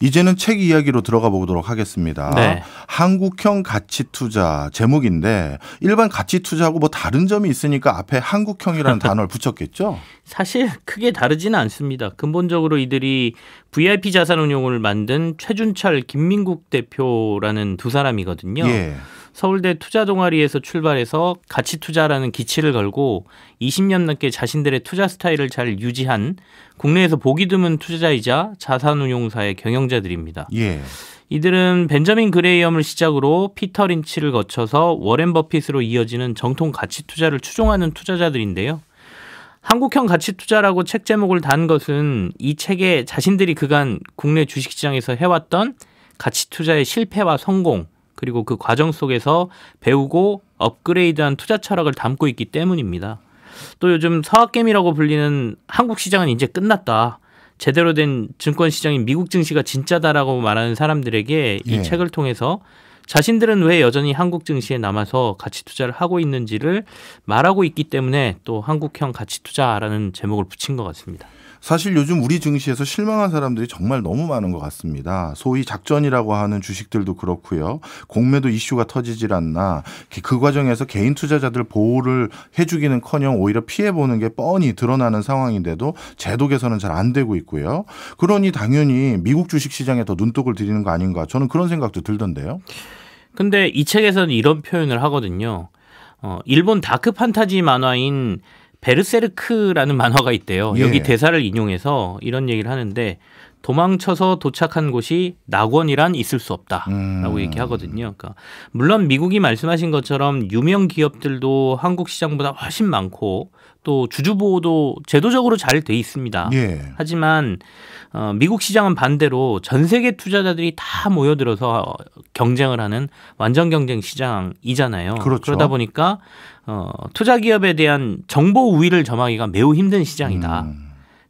이제는 책 이야기로 들어가 보도록 하겠습니다. 네. 한국형 가치 투자 제목인데 일반 가치 투자하고 뭐 다른 점이 있으니까 앞에 한국형이라는 단어를 붙였겠죠? 사실 크게 다르지는 않습니다. 근본적으로 이들이 VIP 자산운용을 만든 최준철, 김민국 대표라는 두 사람이거든요. 예. 서울대 투자 동아리에서 출발해서 가치 투자라는 기치를 걸고 20년 넘게 자신들의 투자 스타일을 잘 유지한 국내에서 보기 드문 투자자이자 자산운용사의 경영자들입니다. 예. 이들은 벤저민 그레이엄을 시작으로 피터 린치를 거쳐서 워렌 버핏으로 이어지는 정통 가치 투자를 추종하는 투자자들인데요. 한국형 가치 투자라고 책 제목을 단 것은 이 책에 자신들이 그간 국내 주식시장에서 해왔던 가치 투자의 실패와 성공 그리고 그 과정 속에서 배우고 업그레이드한 투자 철학을 담고 있기 때문입니다. 또 요즘 서학겜이라고 불리는 한국 시장은 이제 끝났다. 제대로 된 증권 시장인 미국 증시가 진짜다라고 말하는 사람들에게 이 예. 책을 통해서 자신들은 왜 여전히 한국 증시에 남아서 가치 투자를 하고 있는지를 말하고 있기 때문에 또 한국형 가치 투자라는 제목을 붙인 것 같습니다. 사실 요즘 우리 증시에서 실망한 사람들이 정말 너무 많은 것 같습니다. 소위 작전이라고 하는 주식들도 그렇고요. 공매도 이슈가 터지질 않나. 그 과정에서 개인 투자자들 보호를 해주기는커녕 오히려 피해보는 게 뻔히 드러나는 상황인데도 제도 개선은 잘 안 되고 있고요. 그러니 당연히 미국 주식 시장에 더 눈독을 들이는 거 아닌가. 저는 그런 생각도 들던데요. 근데 이 책에서는 이런 표현을 하거든요. 어, 일본 dark fantasy 만화인 베르세르크라는 만화가 있대요. 예. 여기 대사를 인용해서 이런 얘기를 하는데 도망쳐서 도착한 곳이 낙원이란 있을 수 없다라고 음. 얘기하거든요. 그러니까 물론 미국이 말씀하신 것처럼 유명 기업들도 한국 시장보다 훨씬 많고 또 주주 보호도 제도적으로 잘 돼 있습니다. 예. 하지만 어, 미국 시장은 반대로 전 세계 투자자들이 다 모여들어서 경쟁을 하는 완전 경쟁 시장이잖아요. 그렇죠. 러다 보니까 어, 투자 기업에 대한 정보 우위를 점하기가 매우 힘든 시장이다. 음.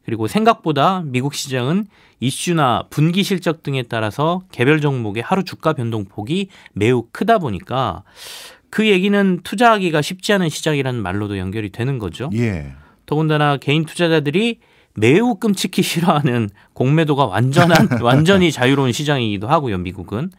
그리고 생각보다 미국 시장은 이슈나 분기 실적 등에 따라서 개별 종목의 하루 주가 변동폭이 매우 크다 보니까 그 얘기는 투자하기가 쉽지 않은 시장이라는 말로도 연결이 되는 거죠. 예. 더군다나 개인 투자자들이 매우 끔찍히 싫어하는 공매도가 완전한 완전히 자유로운 시장이기도 하고요, 미국은.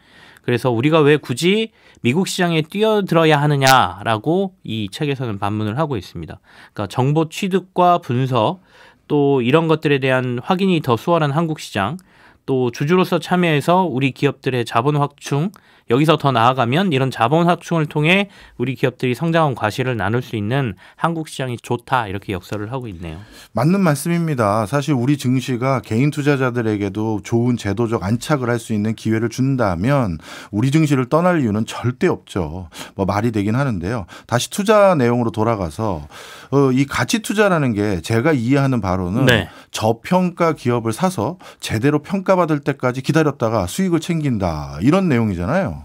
그래서 우리가 왜 굳이 미국 시장에 뛰어들어야 하느냐라고 이 책에서는 반문을 하고 있습니다. 그러니까 정보 취득과 분석 또 이런 것들에 대한 확인이 더 수월한 한국 시장 또 주주로서 참여해서 우리 기업들의 자본 확충 여기서 더 나아가면 이런 자본 확충을 통해 우리 기업들이 성장한 과실을 나눌 수 있는 한국 시장이 좋다 이렇게 역설을 하고 있네요. 맞는 말씀입니다. 사실 우리 증시가 개인 투자자들에게도 좋은 제도적 안착을 할 수 있는 기회를 준다면 우리 증시를 떠날 이유는 절대 없죠. 뭐 말이 되긴 하는데요. 다시 투자 내용으로 돌아가서 어, 이 가치 투자라는 게 제가 이해하는 바로는 네. 저평가 기업을 사서 제대로 평가받을 때까지 기다렸다가 수익을 챙긴다 이런 내용이잖아요.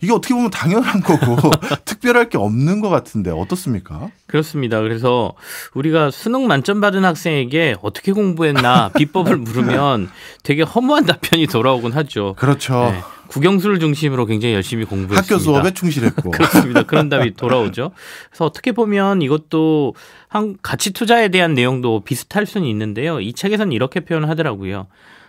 이게 어떻게 보면 당연한 거고 특별할 게 없는 것 같은데 어떻습니까? 그렇습니다. 그래서 우리가 수능 만점 받은 학생에게 어떻게 공부했나 비법을 물으면 되게 허무한 답변이 돌아오곤 하죠. 그렇죠. 네. 국영수를 중심으로 굉장히 열심히 공부했습니다. 학교 수업에 충실했고. 그렇습니다. 그런 답이 돌아오죠. 그래서 어떻게 보면 이것도 한 가치 투자에 대한 내용도 비슷할 수는 있는데요. 이 책에서는 이렇게 표현을 하더라고요.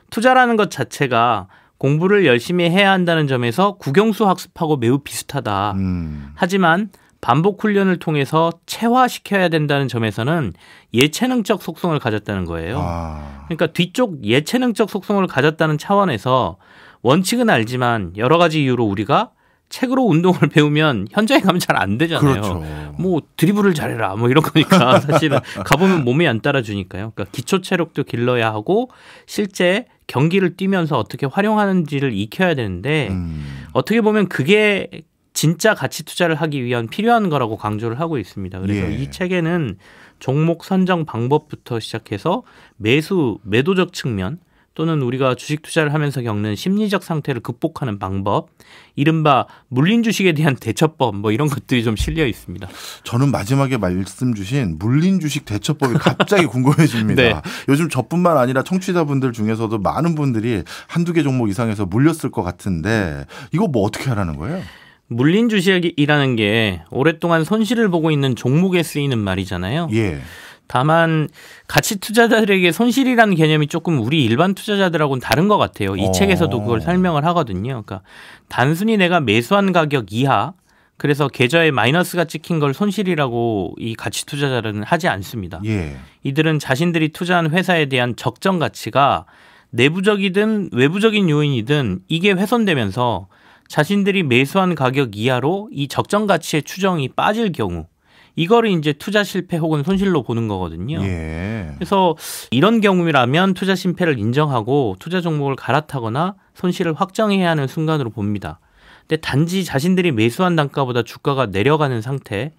투자라는 것 자체가 공부를 열심히 해야 한다는 점에서 국영수 학습하고 매우 비슷하다. 음. 하지만 반복 훈련을 통해서 체화시켜야 된다는 점에서는 예체능적 속성을 가졌다는 거예요. 아, 그러니까 뒤쪽 예체능적 속성을 가졌다는 차원에서 원칙은 알지만 여러 가지 이유로 우리가 책으로 운동을 배우면 현장에 가면 잘 안 되잖아요. 그렇죠. 뭐 드리블을 잘해라 뭐 이런 거니까 사실은 가보면 몸이 안 따라주니까요. 그러니까 기초 체력도 길러야 하고 실제 경기를 뛰면서 어떻게 활용하는지를 익혀야 되는데 음, 어떻게 보면 그게 진짜 가치 투자를 하기 위한 필요한 거라고 강조를 하고 있습니다. 그래서 예. 이 책에는 종목 선정 방법부터 시작해서 매수 매도적 측면 또는 우리가 주식 투자를 하면서 겪는 심리적 상태를 극복하는 방법, 이른바 물린 주식에 대한 대처법 뭐 이런 것들이 좀 실려 있습니다. 저는 마지막에 말씀 주신 물린 주식 대처법이 갑자기 궁금해집니다. 네. 요즘 저뿐만 아니라 청취자분들 중에서도 많은 분들이 한두 개 종목 이상에서 물렸을 것 같은데 이거 뭐 어떻게 하라는 거예요? 물린 주식이라는 게 오랫동안 손실을 보고 있는 종목에 쓰이는 말이잖아요. 예. 다만 가치 투자자들에게 손실이라는 개념이 조금 우리 일반 투자자들하고는 다른 것 같아요. 이 어. 책에서도 그걸 설명을 하거든요. 그러니까 단순히 내가 매수한 가격 이하 그래서 계좌에 마이너스가 찍힌 걸 손실이라고 이 가치 투자자들은 하지 않습니다. 예. 이들은 자신들이 투자한 회사에 대한 적정 가치가 내부적이든 외부적인 요인이든 이게 훼손되면서 자신들이 매수한 가격 이하로 이 적정 가치의 추정이 빠질 경우 이거를 이제 투자 실패 혹은 손실로 보는 거거든요. 예. 그래서 이런 경우라면 투자 실패를 인정하고 투자 종목을 갈아타거나 손실을 확정해야 하는 순간으로 봅니다. 근데 단지 자신들이 매수한 단가보다 주가가 내려가는 상태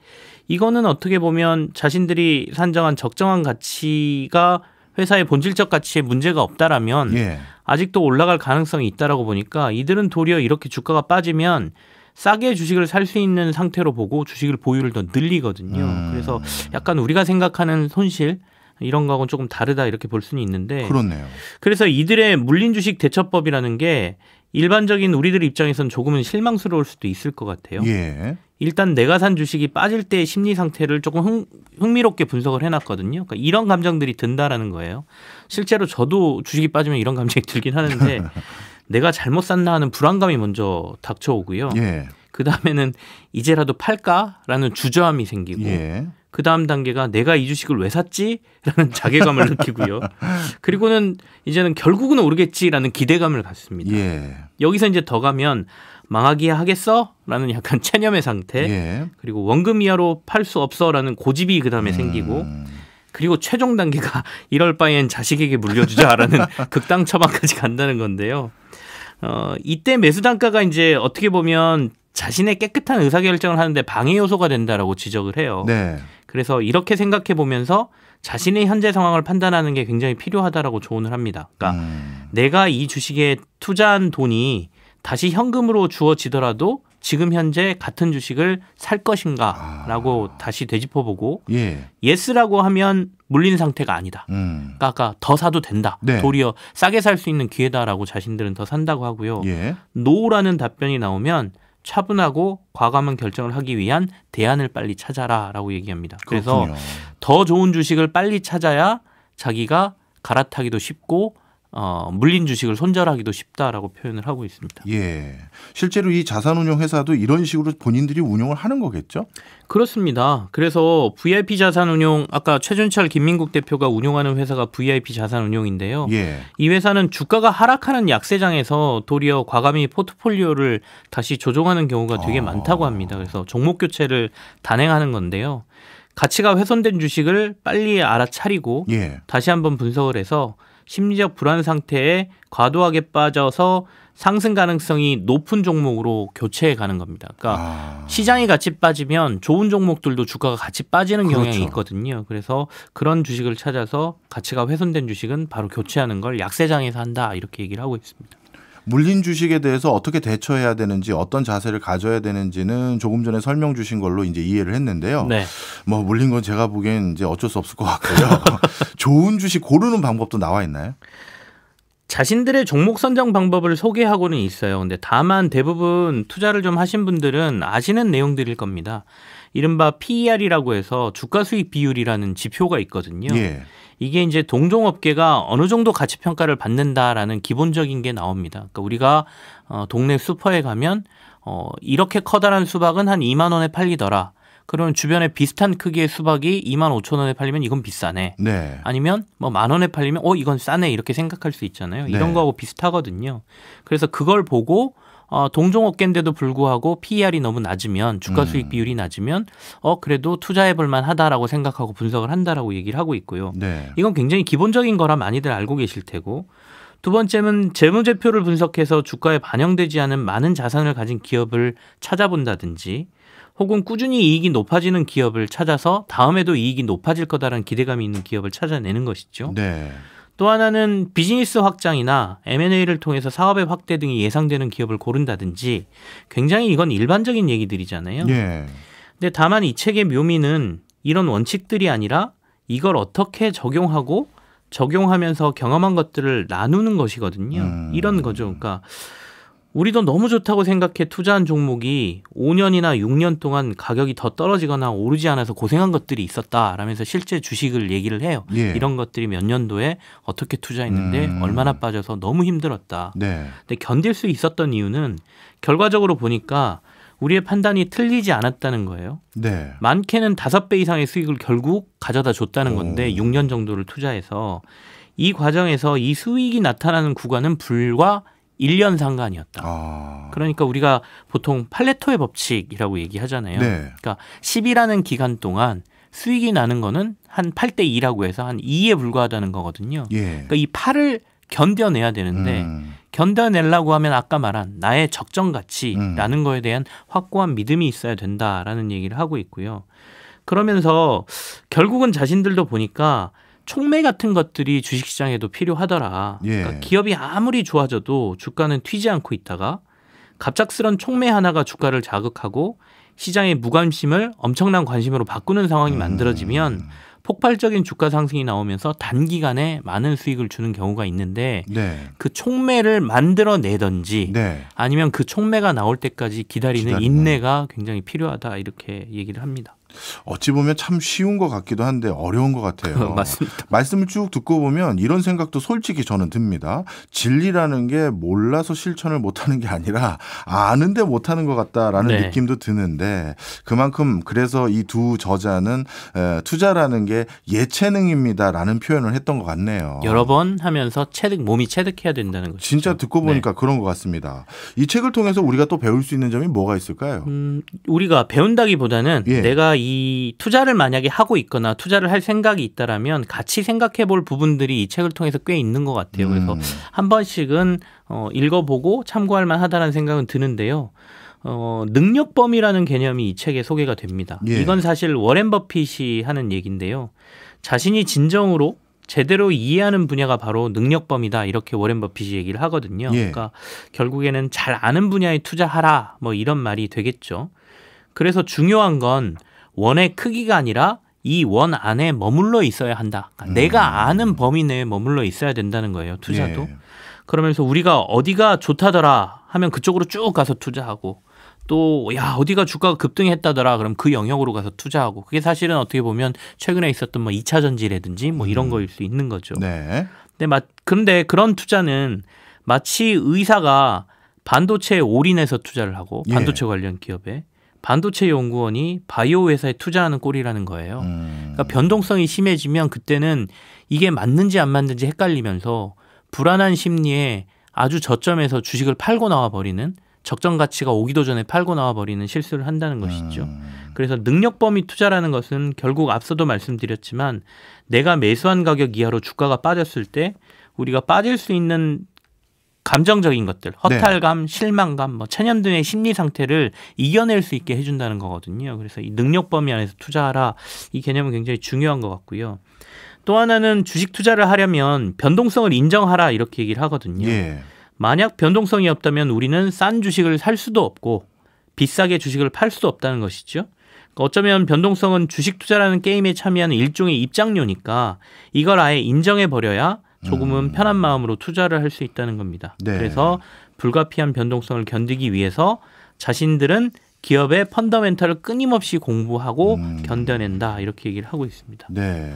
이거는 어떻게 보면 자신들이 산정한 적정한 가치가 회사의 본질적 가치에 문제가 없다라면 예. 아직도 올라갈 가능성이 있다라고 보니까 이들은 도리어 이렇게 주가가 빠지면 싸게 주식을 살 수 있는 상태로 보고 주식을 보유를 더 늘리거든요. 음. 그래서 약간 우리가 생각하는 손실 이런 거하고는 조금 다르다 이렇게 볼 수는 있는데 그렇네요. 그래서 이들의 물린 주식 대처법이라는 게 일반적인 우리들 입장에선 조금은 실망스러울 수도 있을 것 같아요. 예. 일단 내가 산 주식이 빠질 때의 심리 상태를 조금 흥, 흥미롭게 분석을 해놨거든요. 그러니까 이런 감정들이 든다라는 거예요. 실제로 저도 주식이 빠지면 이런 감정이 들긴 하는데 내가 잘못 샀나 하는 불안감이 먼저 닥쳐오고요. 예. 그 다음에는 이제라도 팔까라는 주저함이 생기고 예. 그 다음 단계가 내가 이 주식을 왜 샀지? 라는 자괴감을 느끼고요. 그리고는 이제는 결국은 오르겠지라는 기대감을 갖습니다. 예. 여기서 이제 더 가면 망하기야 하겠어? 라는 약간 체념의 상태. 예. 그리고 원금 이하로 팔 수 없어? 라는 고집이 그 다음에 생기고 음. 그리고 최종 단계가 이럴 바엔 자식에게 물려주자라는 극단 처방까지 간다는 건데요. 어, 이때 매수 단가가 이제 어떻게 보면 자신의 깨끗한 의사결정을 하는데 방해 요소가 된다라고 지적을 해요. 네. 그래서 이렇게 생각해 보면서 자신의 현재 상황을 판단하는 게 굉장히 필요하다라고 조언을 합니다. 그러니까 음. 내가 이 주식에 투자한 돈이 다시 현금으로 주어지더라도 지금 현재 같은 주식을 살 것인가라고 다시 되짚어보고 예. yes라고 하면 물린 상태가 아니다. 음. 그러니까 아까 더 사도 된다. 네. 도리어 싸게 살 수 있는 기회다라고 자신들은 더 산다고 하고요. 예. no라는 답변이 나오면 차분하고 과감한 결정을 하기 위한 대안을 빨리 찾아라라고 얘기합니다. 그래서 그렇군요. 더 좋은 주식을 빨리 찾아야 자기가 갈아타기도 쉽고 어, 물린 주식을 손절하기도 쉽다라고 표현을 하고 있습니다. 예. 실제로 이 자산운용 회사도 이런 식으로 본인들이 운영을 하는 거겠죠? 그렇습니다. 그래서 VIP 자산운용 아까 최준철 김민국 대표가 운용하는 회사가 VIP 자산운용인데요. 예. 이 회사는 주가가 하락하는 약세장에서 도리어 과감히 포트폴리오를 다시 조정하는 경우가 되게 아. 많다고 합니다. 그래서 종목 교체를 단행하는 건데요. 가치가 훼손된 주식을 빨리 알아차리고 예. 다시 한번 분석을 해서 심리적 불안 상태에 과도하게 빠져서 상승 가능성이 높은 종목으로 교체해 가는 겁니다. 그러니까 아. 시장이 같이 빠지면 좋은 종목들도 주가가 같이 빠지는 경향이 그렇죠. 있거든요. 그래서 그런 주식을 찾아서 가치가 훼손된 주식은 바로 교체하는 걸 약세장에서 한다 이렇게 얘기를 하고 있습니다. 물린 주식에 대해서 어떻게 대처해야 되는지 어떤 자세를 가져야 되는지는 조금 전에 설명 주신 걸로 이제 이해를 했는데요. 네. 뭐 물린 건 제가 보기엔 이제 어쩔 수 없을 것 같고요. 좋은 주식 고르는 방법도 나와 있나요? 자신들의 종목 선정 방법을 소개하고는 있어요. 근데 다만 대부분 투자를 좀 하신 분들은 아시는 내용들일 겁니다. 이른바 PER이라고 해서 주가 수익 비율이라는 지표가 있거든요. 예. 이게 이제 동종업계가 어느 정도 가치 평가를 받는다라는 기본적인 게 나옵니다. 그러니까 우리가 어, 동네 슈퍼에 가면 어, 이렇게 커다란 수박은 한 2만 원에 팔리더라. 그러면 주변에 비슷한 크기의 수박이 2만 5천 원에 팔리면 이건 비싸네. 네. 아니면 뭐 만 원에 팔리면 어 이건 싸네 이렇게 생각할 수 있잖아요. 이런 네. 거하고 비슷하거든요. 그래서 그걸 보고 어, 동종업계인데도 불구하고 PER이 너무 낮으면 주가 음. 수익 비율이 낮으면 어 그래도 투자해 볼 만하다라고 생각하고 분석을 한다라고 얘기를 하고 있고요. 네. 이건 굉장히 기본적인 거라 많이들 알고 계실 테고 두 번째는 재무제표를 분석해서 주가에 반영되지 않은 많은 자산을 가진 기업을 찾아본다든지 혹은 꾸준히 이익이 높아지는 기업을 찾아서 다음에도 이익이 높아질 거다라는 기대감이 있는 기업을 찾아내는 것이죠. 네. 또 하나는 비즈니스 확장이나 M&A를 통해서 사업의 확대 등이 예상되는 기업을 고른다든지 굉장히 이건 일반적인 얘기들이잖아요. 예. 근데 다만 이 책의 묘미는 이런 원칙들이 아니라 이걸 어떻게 적용하고 적용하면서 경험한 것들을 나누는 것이거든요. 음. 이런 거죠. 그러니까 우리도 너무 좋다고 생각해 투자한 종목이 5년이나 6년 동안 가격이 더 떨어지거나 오르지 않아서 고생한 것들이 있었다라면서 실제 주식을 얘기를 해요. 예. 이런 것들이 몇 년도에 어떻게 투자했는데 음. 얼마나 빠져서 너무 힘들었다. 네. 근데 견딜 수 있었던 이유는 결과적으로 보니까 우리의 판단이 틀리지 않았다는 거예요. 네. 많게는 다섯 배 이상의 수익을 결국 가져다 줬다는 건데 오. 6년 정도를 투자해서 이 과정에서 이 수익이 나타나는 구간은 불과 1년 상간이었다. 아. 그러니까 우리가 보통 팔레토의 법칙이라고 얘기하잖아요. 네. 그러니까 10이라는 기간 동안 수익이 나는 거는 한 8대 2라고 해서 한 2에 불과하다는 거거든요. 예. 그러니까 이 8을 견뎌내야 되는데 음. 견뎌내려고 하면 아까 말한 나의 적정 가치라는 음. 거에 대한 확고한 믿음이 있어야 된다라는 얘기를 하고 있고요. 그러면서 결국은 자신들도 보니까 촉매 같은 것들이 주식시장에도 필요하더라. 예. 그러니까 기업이 아무리 좋아져도 주가는 튀지 않고 있다가 갑작스런 촉매 하나가 주가를 자극하고 시장의 무관심을 엄청난 관심으로 바꾸는 상황이 만들어지면 음. 폭발적인 주가 상승이 나오면서 단기간에 많은 수익을 주는 경우가 있는데 네. 그 촉매를 만들어내든지 네. 아니면 그 촉매가 나올 때까지 기다리는 기다리는. 인내가 굉장히 필요하다 이렇게 얘기를 합니다. 어찌 보면 참 쉬운 것 같기도 한데 어려운 것 같아요. 맞습니다. 말씀을 쭉 듣고 보면 이런 생각도 솔직히 저는 듭니다. 진리라는 게 몰라서 실천을 못하는 게 아니라 아는데 못하는 것 같다라는 네. 느낌도 드는데 그만큼 그래서 이 두 저자는 에, 투자라는 게 예체능입니다라는 표현을 했던 것 같네요. 여러 번 하면서 체득 몸이 체득해야 된다는 거죠. 진짜 듣고 네. 보니까 그런 것 같습니다. 이 책을 통해서 우리가 또 배울 수 있는 점이 뭐가 있을까요? 음, 우리가 배운다기보다는 예. 내가 이 투자를 만약에 하고 있거나 투자를 할 생각이 있다라면 같이 생각해 볼 부분들이 이 책을 통해서 꽤 있는 것 같아요. 그래서 음. 한 번씩은 어, 읽어보고 참고할 만하다는 생각은 드는데요. 어, 능력범이라는 개념이 이 책에 소개가 됩니다. 예. 이건 사실 워렌 버핏이 하는 얘기인데요. 자신이 진정으로 제대로 이해하는 분야가 바로 능력범이다 이렇게 워렌 버핏이 얘기를 하거든요. 예. 그러니까 결국에는 잘 아는 분야에 투자하라 뭐 이런 말이 되겠죠. 그래서 중요한 건 원의 크기가 아니라 이 원 안에 머물러 있어야 한다. 그러니까 음. 내가 아는 범위 내에 머물러 있어야 된다는 거예요. 투자도. 예. 그러면서 우리가 어디가 좋다더라 하면 그쪽으로 쭉 가서 투자하고 또 야 어디가 주가가 급등했다더라 그럼 그 영역으로 가서 투자하고 그게 사실은 어떻게 보면 최근에 있었던 뭐 2차 전지라든지 뭐 이런 거일 수 있는 거죠. 음. 네. 근데 마, 근데 그런 투자는 마치 의사가 반도체에 올인해서 투자를 하고 예. 반도체 관련 기업에 반도체 연구원이 바이오 회사에 투자하는 꼴이라는 거예요. 음. 그러니까 변동성이 심해지면 그때는 이게 맞는지 안 맞는지 헷갈리면서 불안한 심리에 아주 저점에서 주식을 팔고 나와 버리는 적정 가치가 오기도 전에 팔고 나와 버리는 실수를 한다는 것이죠. 음. 그래서 능력 범위 투자라는 것은 결국 앞서도 말씀드렸지만 내가 매수한 가격 이하로 주가가 빠졌을 때 우리가 빠질 수 있는 감정적인 것들, 허탈감, 실망감, 뭐 천연등의 심리 상태를 이겨낼 수 있게 해준다는 거거든요. 그래서 이 능력 범위 안에서 투자하라 이 개념은 굉장히 중요한 것 같고요. 또 하나는 주식 투자를 하려면 변동성을 인정하라 이렇게 얘기를 하거든요. 예. 만약 변동성이 없다면 우리는 싼 주식을 살 수도 없고 비싸게 주식을 팔 수도 없다는 것이죠. 그러니까 어쩌면 변동성은 주식 투자라는 게임에 참여하는 일종의 입장료니까 이걸 아예 인정해 버려야 조금은 편한 마음으로 투자를 할 수 있다는 겁니다. 네. 그래서 불가피한 변동성을 견디기 위해서 자신들은 기업의 펀더멘탈을 끊임없이 공부하고 음. 견뎌낸다 이렇게 얘기를 하고 있습니다. 네.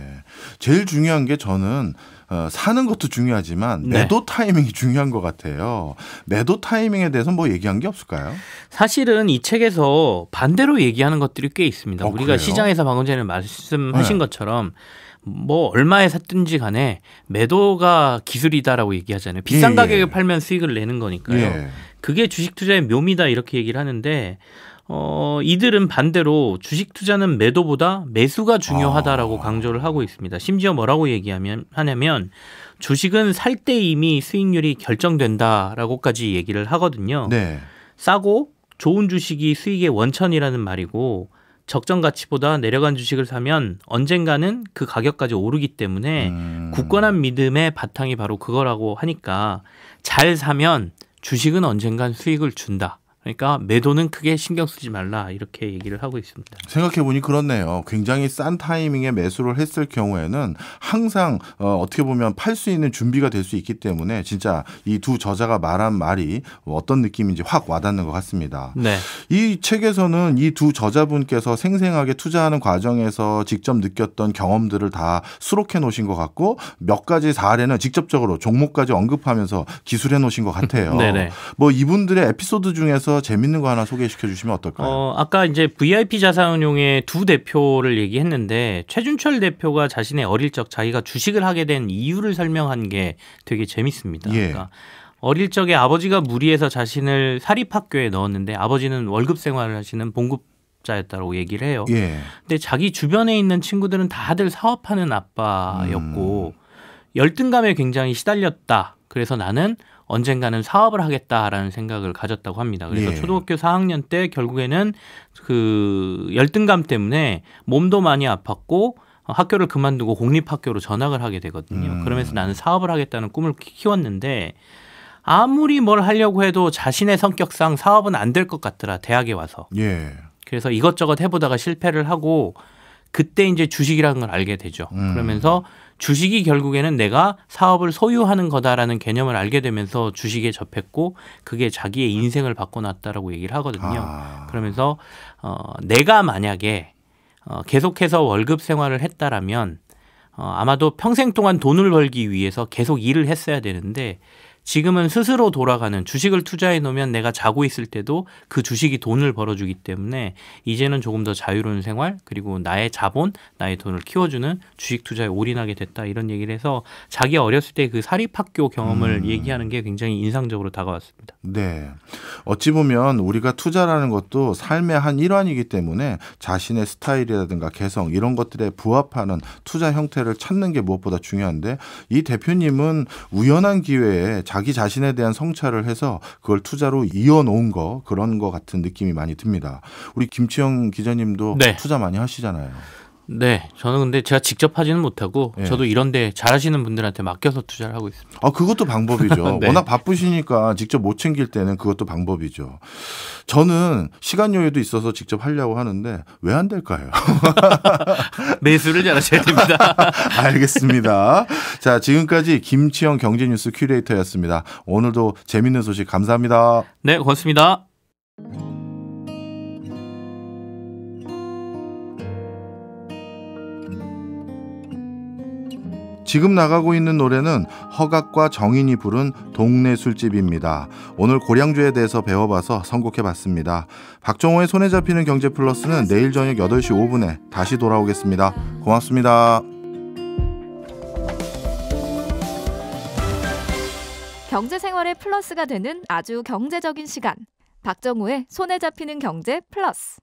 제일 중요한 게 저는 어, 사는 것도 중요하지만 네. 매도 타이밍이 중요한 것 같아요. 매도 타이밍에 대해서 뭐 얘기한 게 없을까요? 사실은 이 책에서 반대로 얘기하는 것들이 꽤 있습니다. 어, 우리가 그래요? 시장에서 방금 전에 말씀하신 네. 것처럼 뭐 얼마에 샀든지 간에 매도가 기술이다라고 얘기하잖아요. 비싼 예, 예. 가격에 팔면 수익을 내는 거니까요. 예. 그게 주식 투자의 묘미다 이렇게 얘기를 하는데 어, 이들은 반대로 주식 투자는 매도보다 매수가 중요하다라고 아. 강조를 하고 있습니다. 심지어 뭐라고 얘기하면 하냐면 주식은 살 때 이미 수익률이 결정된다라고까지 얘기를 하거든요. 네. 싸고 좋은 주식이 수익의 원천이라는 말이고 적정 가치보다 내려간 주식을 사면 언젠가는 그 가격까지 오르기 때문에 음. 굳건한 믿음의 바탕이 바로 그거라고 하니까 잘 사면 주식은 언젠간 수익을 준다. 그러니까 매도는 크게 신경 쓰지 말라 이렇게 얘기를 하고 있습니다. 생각해 보니 그렇네요. 굉장히 싼 타이밍에 매수를 했을 경우에는 항상 어, 어떻게 보면 팔 수 있는 준비가 될 수 있기 때문에 진짜 이 두 저자가 말한 말이 어떤 느낌인지 확 와닿는 것 같습니다. 네. 이 책에서는 이 두 저자분께서 생생하게 투자하는 과정에서 직접 느꼈던 경험들을 다 수록해 놓으신 것 같고 몇 가지 사례는 직접적으로 종목까지 언급하면서 기술해 놓으신 것 같아요. 네네. 뭐 이분들의 에피소드 중에서 재밌는 거 하나 소개시켜 주시면 어떨까요? 어, 아까 이제 VIP 자산운용의 두 대표를 얘기했는데 최준철 대표가 자신의 어릴 적 자기가 주식을 하게 된 이유를 설명한 게 되게 재밌습니다. 예. 그러니까 어릴 적에 아버지가 무리해서 자신을 사립학교에 넣었는데 아버지는 월급 생활을 하시는 봉급 자였다고 얘기를 해요. 예. 근데 자기 주변에 있는 친구들은 다들 사업하는 아빠였고 열등감에 굉장히 시달렸다. 그래서 나는 언젠가는 사업을 하겠다라는 생각을 가졌다고 합니다. 그래서 예. 초등학교 4학년 때 결국에는 그 열등감 때문에 몸도 많이 아팠고 학교를 그만두고 공립학교로 전학을 하게 되거든요. 음. 그러면서 나는 사업을 하겠다는 꿈을 키- 키웠는데 아무리 뭘 하려고 해도 자신의 성격상 사업은 안 될 것 같더라. 대학에 와서. 예. 그래서 이것저것 해보다가 실패를 하고 그때 이제 주식이라는 걸 알게 되죠. 음. 그러면서 주식이 결국에는 내가 사업을 소유하는 거다라는 개념을 알게 되면서 주식에 접했고 그게 자기의 인생을 바꿔놨다라고 얘기를 하거든요. 아. 그러면서 어, 내가 만약에 어, 계속해서 월급 생활을 했다라면 어, 아마도 평생 동안 돈을 벌기 위해서 계속 일을 했어야 되는데 지금은 스스로 돌아가는 주식을 투자해 놓으면 내가 자고 있을 때도 그 주식이 돈을 벌어주기 때문에 이제는 조금 더 자유로운 생활 그리고 나의 자본, 나의 돈을 키워주는 주식 투자에 올인하게 됐다 이런 얘기를 해서 자기 어렸을 때 그 사립학교 경험을 음. 얘기하는 게 굉장히 인상적으로 다가왔습니다. 네. 어찌 보면 우리가 투자라는 것도 삶의 한 일환이기 때문에 자신의 스타일이라든가 개성 이런 것들에 부합하는 투자 형태를 찾는 게 무엇보다 중요한데 이 대표님은 우연한 기회에 자기 자신에 대한 성찰을 해서 그걸 투자로 이어놓은 거 그런 거 같은 느낌이 많이 듭니다. 우리 김치영 기자님도 네. 투자 많이 하시잖아요. 네, 저는 근데 제가 직접 하지는 못하고 예. 저도 이런데 잘하시는 분들한테 맡겨서 투자를 하고 있습니다. 아, 그것도 방법이죠. 네. 워낙 바쁘시니까 직접 못 챙길 때는 그것도 방법이죠. 저는 시간 여유도 있어서 직접 하려고 하는데 왜 안 될까요? 매수를 잘하셔야 됩니다. 알겠습니다. 자, 지금까지 김치영 경제뉴스 큐레이터였습니다. 오늘도 재밌는 소식 감사합니다. 네, 고맙습니다. 지금 나가고 있는 노래는 허각과 정인이 부른 동네 술집입니다. 오늘 고량주에 대해서 배워봐서 선곡해봤습니다. 박정호의 손에 잡히는 경제 플러스는 내일 저녁 8시 5분에 다시 돌아오겠습니다. 고맙습니다. 경제 생활의 플러스가 되는 아주 경제적인 시간. 박정우의 손에 잡히는 경제 플러스.